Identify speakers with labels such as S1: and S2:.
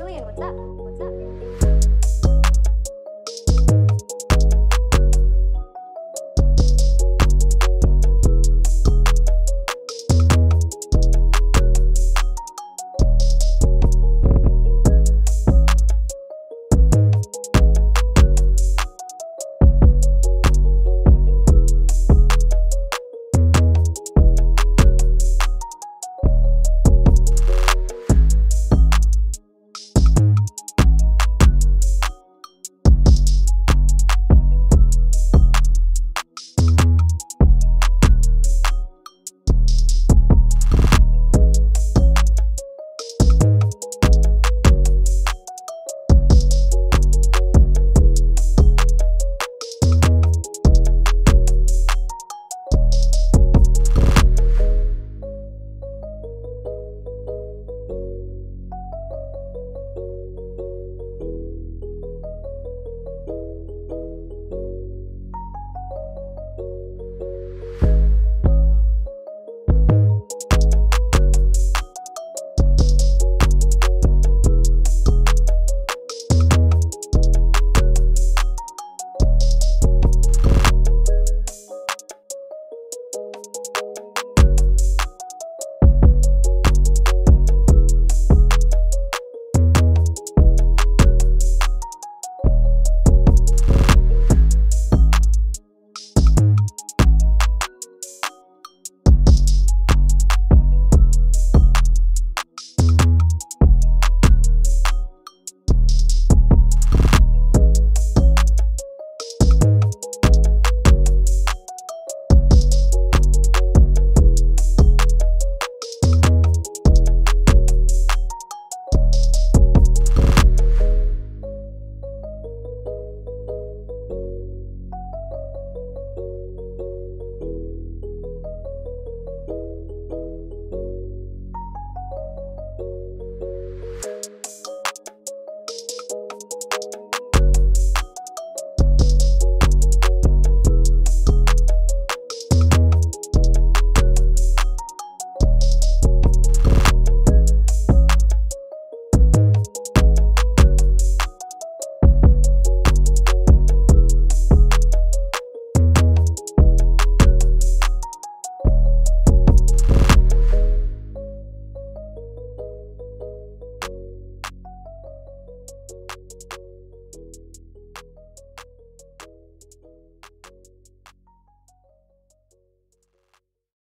S1: Billion, what's up? What's up?